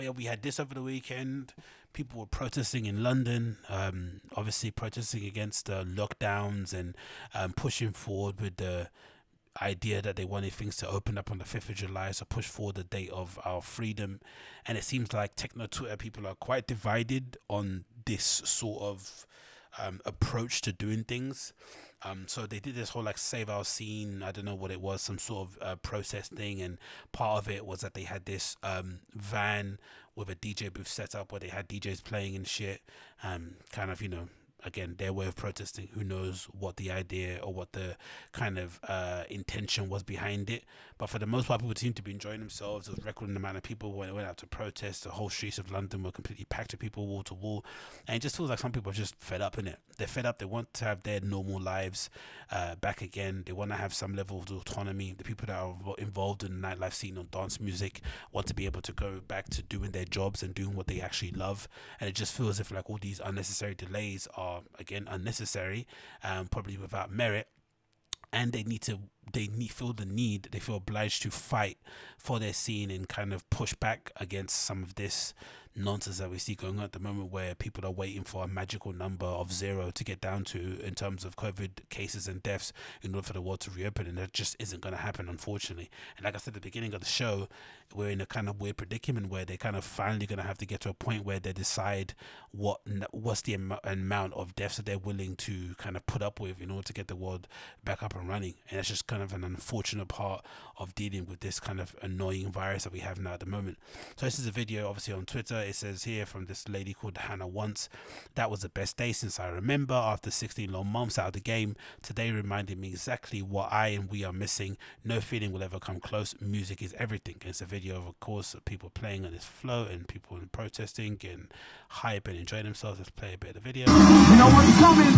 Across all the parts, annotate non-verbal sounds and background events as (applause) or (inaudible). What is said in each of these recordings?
oh yeah, we had this over the weekend. People were protesting in London, um, obviously protesting against the lockdowns and um, pushing forward with the idea that they wanted things to open up on the 5th of July, so push forward the date of our freedom. And it seems like techno Twitter people are quite divided on this sort of um, approach to doing things. Um, so they did this whole like save our scene. I don't know what it was, some sort of uh, process thing, and part of it was that they had this um, van with a DJ booth set up where they had DJs playing and shit. Um, kind of you know again their way of protesting who knows what the idea or what the kind of uh, intention was behind it. But for the most part people seem to be enjoying themselves. There was record amount of people went, went out to protest. The whole streets of london were completely packed with people wall to wall. And it just feels like some people are just fed up in it they're fed up. They want to have their normal lives uh, back again. They want to have some level of autonomy. The people that are involved in the nightlife scene or dance music want to be able to go back to doing their jobs and doing what they actually love. And it just feels as if like all these unnecessary delays are are again unnecessary, um, probably without merit, and they need to they need, feel the need they feel obliged to fight for their scene and kind of push back against some of this nonsense that we see going on at the moment where people are waiting for a magical number of zero to get down to in terms of COVID cases and deaths in order for the world to reopen. And that just isn't going to happen, unfortunately. And like I said at the beginning of the show, we're in a kind of weird predicament where they're kind of finally going to have to get to a point where they decide what what's the am- amount of deaths that they're willing to kind of put up with in order to get the world back up and running. And that's just kind of an unfortunate part of dealing with this kind of annoying virus that we have now at the moment. So this is a video, obviously on Twitter it says here from this lady called Hannah Once. That was the best day since I remember. After 16 long months out of the game, today reminded me exactly what I and we are missing. No feeling will ever come close. Music is everything. It's a video of, of course, of people playing on this float and people protesting and hype and enjoying themselves. Let's play a bit of the video. No one's coming.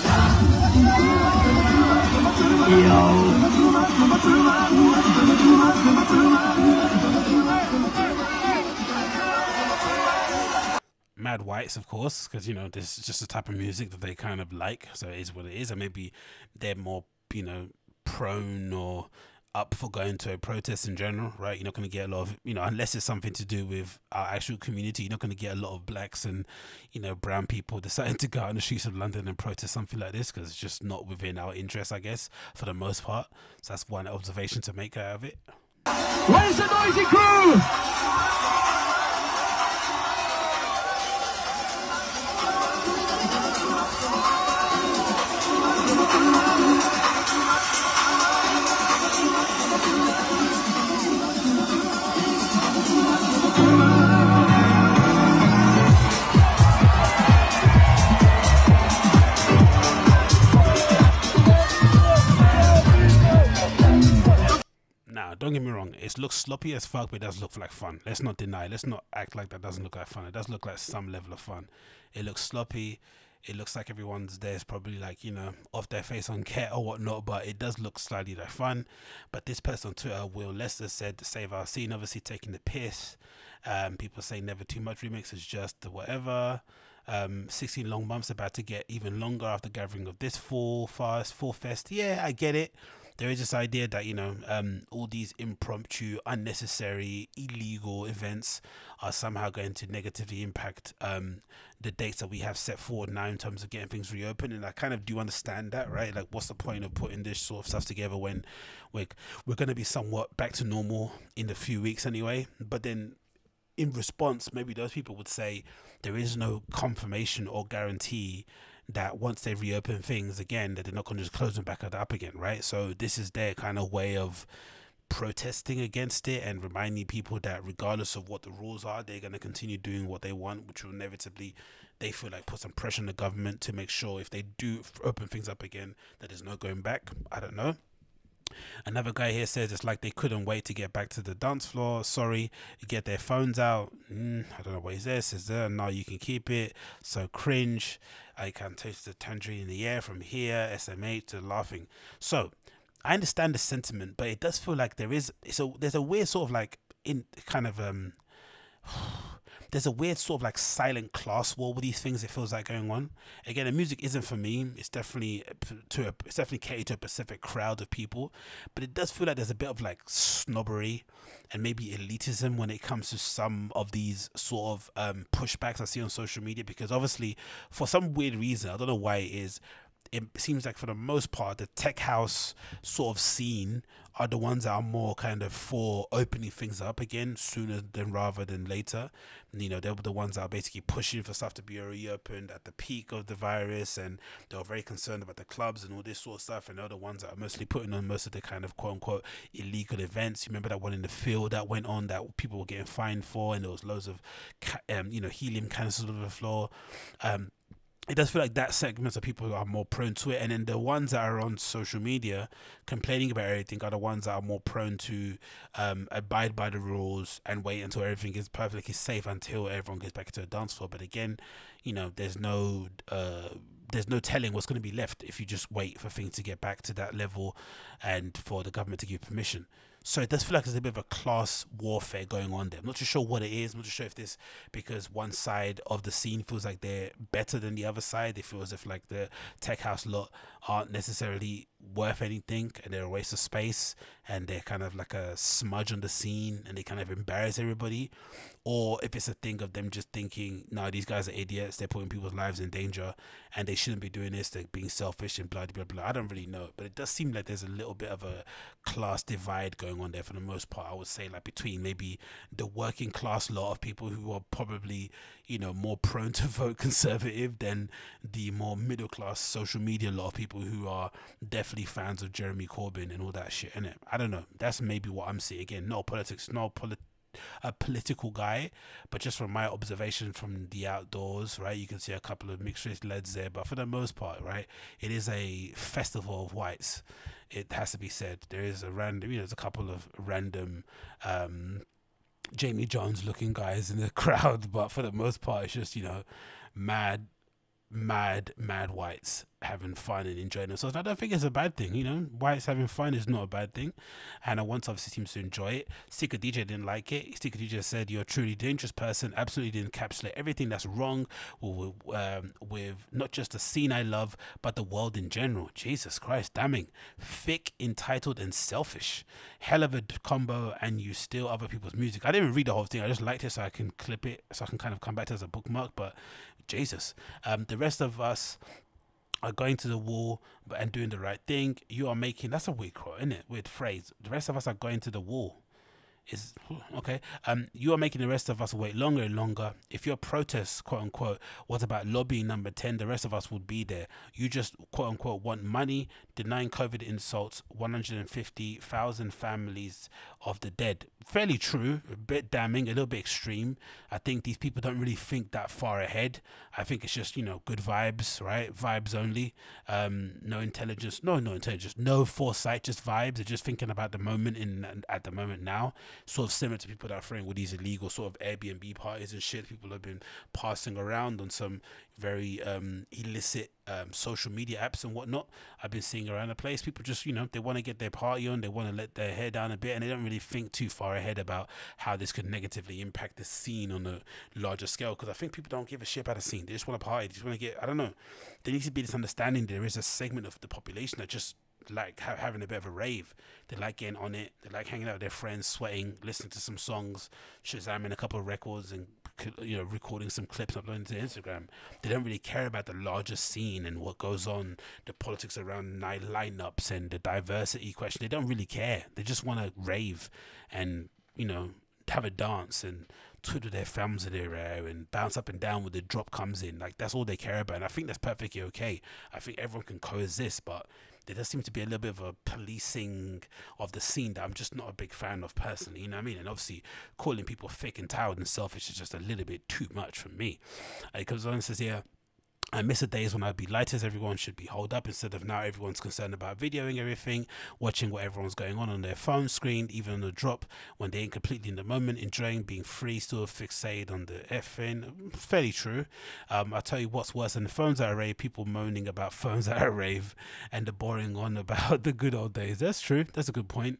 Say, Mad Whites, of course, because you know this is just the type of music that they kind of like, so it is what it is, and maybe they're more, you know, prone or up for going to a protest in general, right? You're not going to get a lot of, you know, unless it's something to do with our actual community, you're not going to get a lot of blacks and, you know, brown people deciding to go out on the streets of London and protest something like this because it's just not within our interest, I guess, for the most part. So that's one observation to make out of it. Where's the noisy crew? Don't get me wrong, it looks sloppy as fuck, but it does look like fun. Let's not deny. Let's not act like that doesn't look like fun. It does look like some level of fun. It looks sloppy. It looks like everyone's there is probably like you know off their face on care or whatnot, but it does look slightly like fun. But this person on Twitter, Will Lester, said save our scene, obviously taking the piss. Um, people say never too much remix is just whatever. Um, 16 long months about to get even longer after gathering of this fall fast fall fest. Yeah, I get it there is this idea that you know um, all these impromptu, unnecessary, illegal events are somehow going to negatively impact um, the dates that we have set forward now in terms of getting things reopened. And I kind of do understand that, right? Like, what's the point of putting this sort of stuff together when we're we're going to be somewhat back to normal in a few weeks anyway? But then in response, maybe those people would say there is no confirmation or guarantee that once they reopen things again, that they're not going to just close them back up again, right? So this is their kind of way of protesting against it and reminding people that regardless of what the rules are, they're going to continue doing what they want, which will inevitably, they feel like, put some pressure on the government to make sure if they do open things up again, that there's no going back. I don't know. Another guy here says it's like they couldn't wait to get back to the dance floor. Sorry, get their phones out. Mm, I don't know what he says. Says there, no, you can keep it. So cringe. I can taste the tangerine in the air from here. SMH to laughing. So I understand the sentiment, but it does feel like there is. So there's a weird sort of like in kind of um there's a weird sort of like silent class war with these things. It feels like going on. Again, the music isn't for me. It's definitely to a, it's definitely catered to a specific crowd of people, but it does feel like there's a bit of like snobbery and maybe elitism when it comes to some of these sort of um, pushbacks I see on social media. Because obviously, for some weird reason, I don't know why it is it seems like for the most part the tech house sort of scene are the ones that are more kind of for opening things up again sooner than rather than later. You know, they were the ones that are basically pushing for stuff to be reopened at the peak of the virus, and they were very concerned about the clubs and all this sort of stuff. And they're the ones that are mostly putting on most of the kind of quote unquote illegal events. You remember that one in the field that went on that people were getting fined for, and there was loads of, um, you know, helium canisters on the floor. Um, it does feel like that segment of people are more prone to it, and then the ones that are on social media complaining about everything are the ones that are more prone to um, abide by the rules and wait until everything is perfectly safe until everyone gets back to the dance floor. But again, you know, there's no uh, there's no telling what's going to be left if you just wait for things to get back to that level and for the government to give permission. So it does feel like there's a bit of a class warfare going on there. I'm not too sure what it is. I'm not too sure if this because one side of the scene feels like they're better than the other side. They feel as if like the tech house lot aren't necessarily worth anything and they're a waste of space and they're kind of like a smudge on the scene and they kind of embarrass everybody. Or if it's a thing of them just thinking no these guys are idiots they're putting people's lives in danger and they shouldn't be doing this they're being selfish and blah blah blah i don't really know. But it does seem like there's a little bit of a class divide going on there for the most part i would say like between maybe the working class lot of people who are probably you know more prone to (laughs) vote conservative than the more middle class social media lot of people who are definitely fans of Jeremy Corbyn and all that shit. in it I don't know. That's maybe what I'm seeing again. No politics, no politics a political guy, but just from my observation from the outdoors, right, you can see a couple of mixed race lads there, but for the most part, right, it is a festival of whites. It has to be said. There is a random, you know, there's a couple of random um, Jamie Jones looking guys in the (laughs) crowd, but for the most part, it's just you know, mad, mad, mad whites having fun and enjoying themselves. I don't think it's a bad thing, you know. Whites having fun is not a bad thing. And I once obviously seems to enjoy it. Secret DJ didn't like it. Secret DJ said, You're a truly dangerous person, absolutely did encapsulate everything that's wrong with, um, with not just the scene I love, but the world in general. Jesus Christ, damning. Thick, entitled, and selfish. Hell of a combo, and you steal other people's music. I didn't even read the whole thing, I just liked it so I can clip it, so I can kind of come back to as a bookmark. But Jesus. Um, the rest of us are going to the wall and doing the right thing. You are making that's a weird quote, isn't it? Weird phrase. The rest of us are going to the wall is okay. Um, you are making the rest of us wait longer and longer. If your protest, quote unquote, was about lobbying number 10, the rest of us would be there. You just, quote unquote, want money, denying COVID insults, 150,000 families of the dead. Fairly true, a bit damning, a little bit extreme. I think these people don't really think that far ahead. I think it's just, you know, good vibes, right? Vibes only. Um, no intelligence, no, no intelligence, no foresight, just vibes. They're just thinking about the moment in at the moment now sort of similar to people that are throwing with these illegal sort of Airbnb parties and shit. People have been passing around on some very um, illicit um, social media apps and whatnot. I've been seeing around the place. People just, you know, they want to get their party on, they want to let their hair down a bit, and they don't really think too far ahead about how this could negatively impact the scene on a larger scale. Because I think people don't give a shit about the scene. They just want to party. They just want to get, I don't know. There needs to be this understanding there is a segment of the population that just like ha- having a bit of a rave. They like getting on it. They like hanging out with their friends, sweating, listening to some songs, shazamming a couple of records, and you know recording some clips, uploading to Instagram. They don't really care about the larger scene and what goes on, the politics around night lineups and the diversity question. They don't really care. They just want to rave and you know have a dance and twiddle their thumbs in their hair and bounce up and down when the drop comes in. Like that's all they care about. And I think that's perfectly okay. I think everyone can coexist, but there does seem to be a little bit of a policing of the scene that I'm just not a big fan of personally. You know what I mean? And obviously, calling people thick and tired and selfish is just a little bit too much for me. Because uh, on says here. I miss the days when I'd be light as everyone should be holed up instead of now everyone's concerned about videoing everything, watching what everyone's going on on their phone screen, even on the drop when they ain't completely in the moment, enjoying being free, still fixated on the effing. Fairly true. Um, I'll tell you what's worse than the phones at a rave, people moaning about (laughs) phones at a rave and the boring on about (laughs) the good old days. That's true. That's a good point.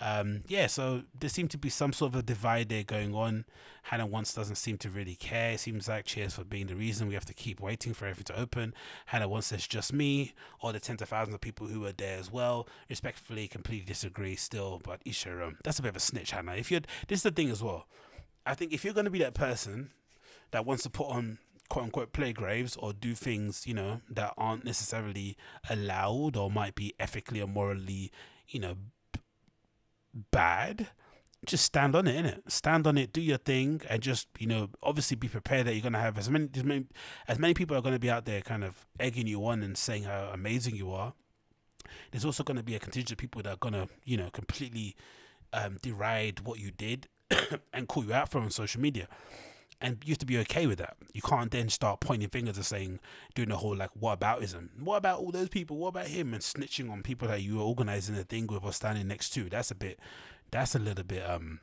Um, yeah, so there seemed to be some sort of a divide there going on. Hannah once doesn't seem to really care. It seems like cheers for being the reason we have to keep waiting for everything to open. Hannah once says just me, or the tens of thousands of people who were there as well. Respectfully, completely disagree still, but Isharam. Um, that's a bit of a snitch, Hannah. If you're this is the thing as well. I think if you're gonna be that person that wants to put on quote unquote play graves or do things, you know, that aren't necessarily allowed or might be ethically or morally, you know, bad, just stand on it, innit? Stand on it, do your thing, and just you know, obviously be prepared that you're gonna have as many as many, as many people are gonna be out there, kind of egging you on and saying how amazing you are. There's also gonna be a contingent of people that are gonna, you know, completely um, deride what you did (coughs) and call you out for on social media. And you have to be okay with that. You can't then start pointing fingers and saying, doing the whole like, what aboutism? What about all those people? What about him? And snitching on people that you were organizing the thing with or standing next to. That's a bit that's a little bit um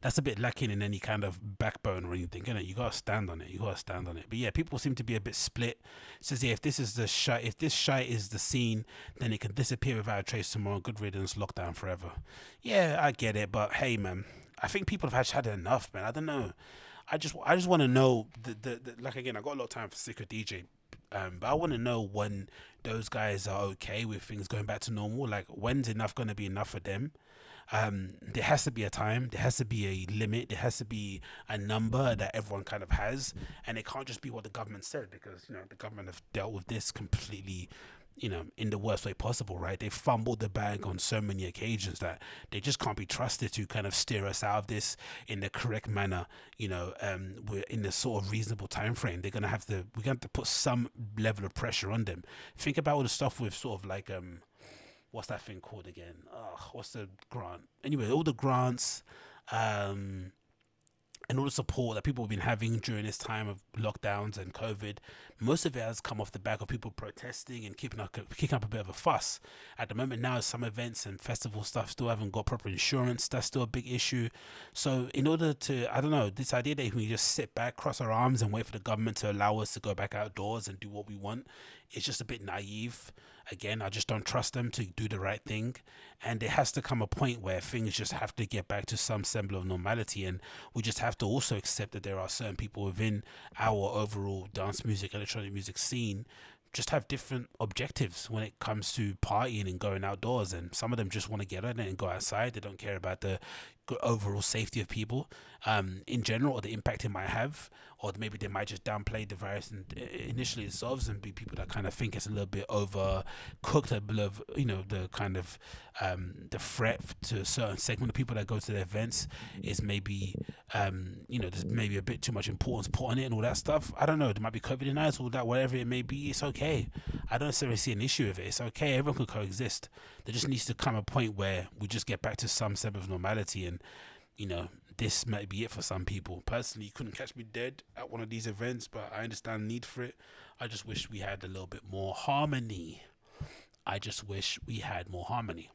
that's a bit lacking in any kind of backbone or anything, know. You gotta stand on it. You gotta stand on it. But yeah, people seem to be a bit split. It says yeah, if this is the shite, if this shite is the scene, then it can disappear without a trace tomorrow. Good riddance, lockdown forever. Yeah, I get it, but hey, man, I think people have had enough, man. I don't know. I just, I just want to know the, the, the, like again, I got a lot of time for Secret DJ, um, but I want to know when those guys are okay with things going back to normal. Like, when's enough going to be enough for them? um, there has to be a time, there has to be a limit, there has to be a number that everyone kind of has, and it can't just be what the government said because you know the government have dealt with this completely, you know, in the worst way possible, right? They fumbled the bag on so many occasions that they just can't be trusted to kind of steer us out of this in the correct manner. You know, um, we're in a sort of reasonable time frame. They're gonna have to, we're gonna have to put some level of pressure on them. Think about all the stuff with sort of like um what's that thing called again? Oh, what's the grant? Anyway, all the grants, um, and all the support that people have been having during this time of lockdowns and COVID, most of it has come off the back of people protesting and keeping up, kicking up a bit of a fuss. At the moment now, some events and festival stuff still haven't got proper insurance. That's still a big issue. So, in order to, I don't know, this idea that we just sit back, cross our arms, and wait for the government to allow us to go back outdoors and do what we want is just a bit naive. Again, I just don't trust them to do the right thing. And there has to come a point where things just have to get back to some semblance of normality. And we just have to also accept that there are certain people within our overall dance music, electronic music scene just have different objectives when it comes to partying and going outdoors and some of them just want to get on it and go outside. They don't care about the overall safety of people. Um, in general or the impact it might have or maybe they might just downplay the virus and initially itself and be people that kind of think it's a little bit overcooked a bit of you know the kind of um, the threat to a certain segment of people that go to the events is maybe um, you know there's maybe a bit too much importance put on it and all that stuff. I don't know there might be COVID in all that whatever it may be it's okay I don't necessarily see an issue with it it's okay everyone can coexist there just needs to come a point where we just get back to some sense of normality and you know this might be it for some people. Personally, you couldn't catch me dead at one of these events, but I understand the need for it. I just wish we had a little bit more harmony. I just wish we had more harmony.